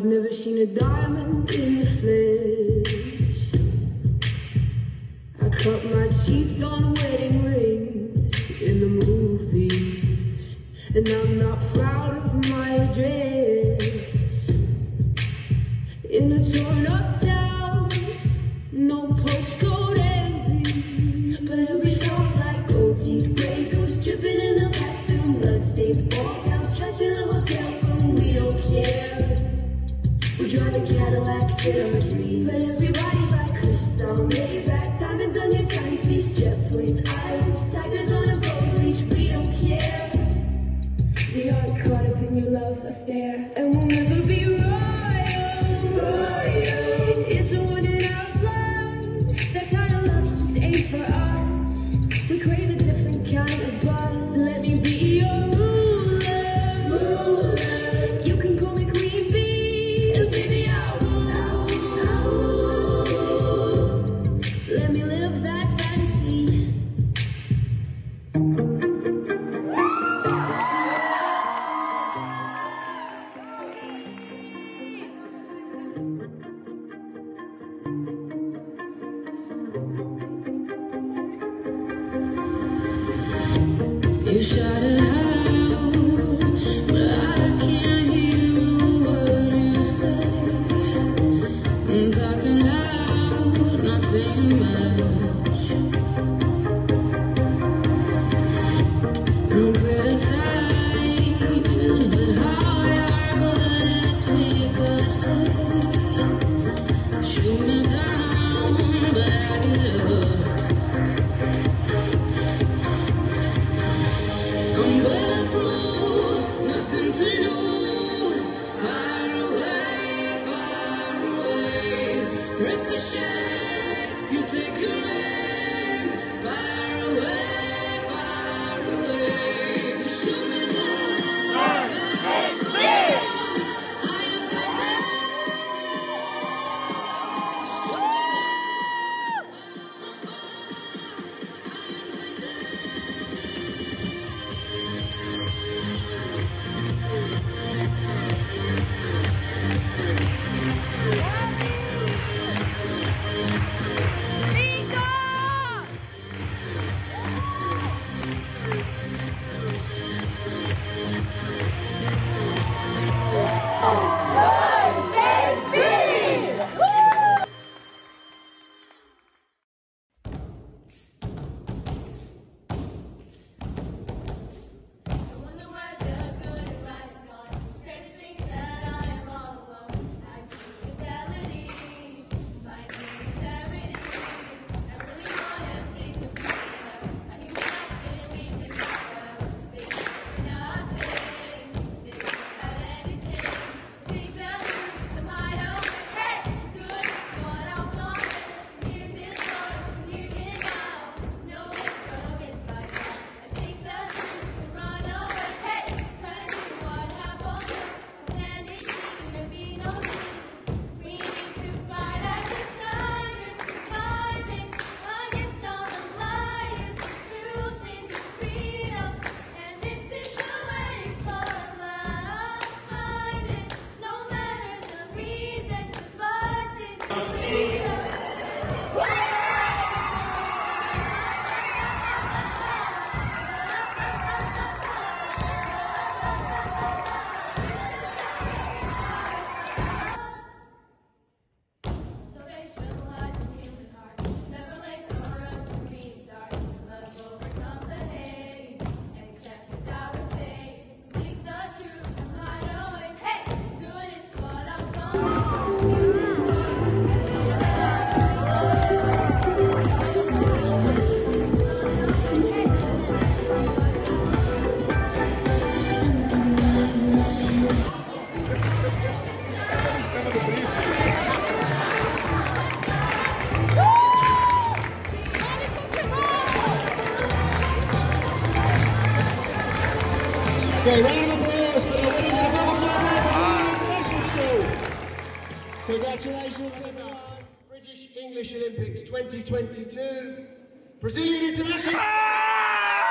I've never seen a diamond in the flesh. I cut my teeth on shadow. British English Olympics 2022, Brazilian International. Ah!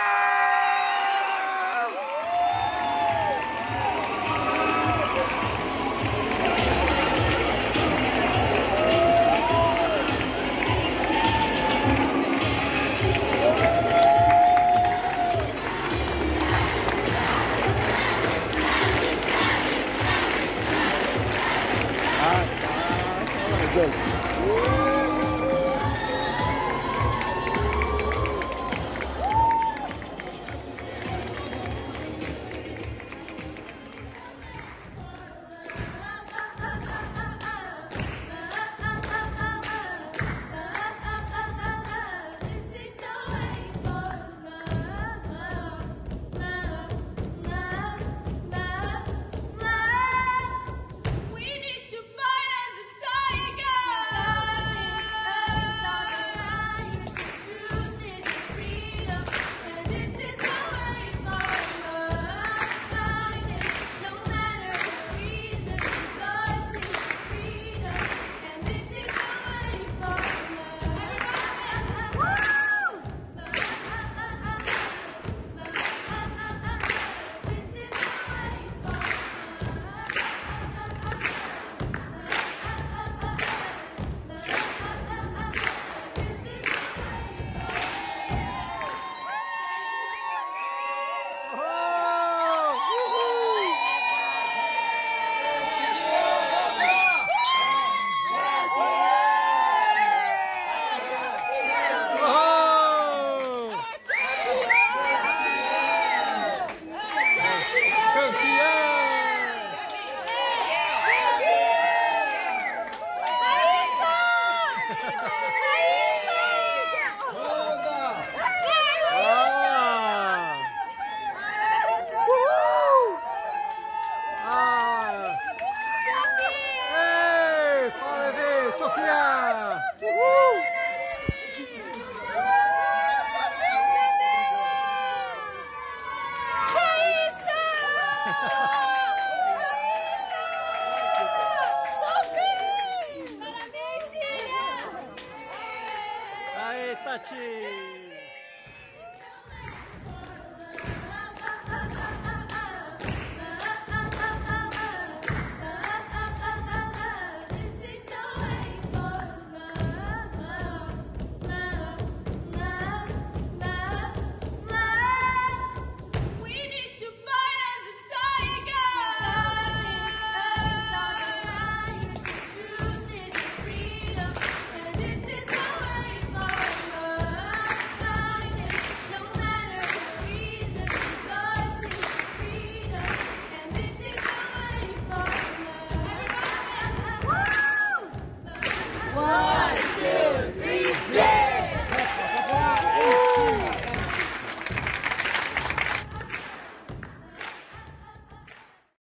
Congratulations. Tati!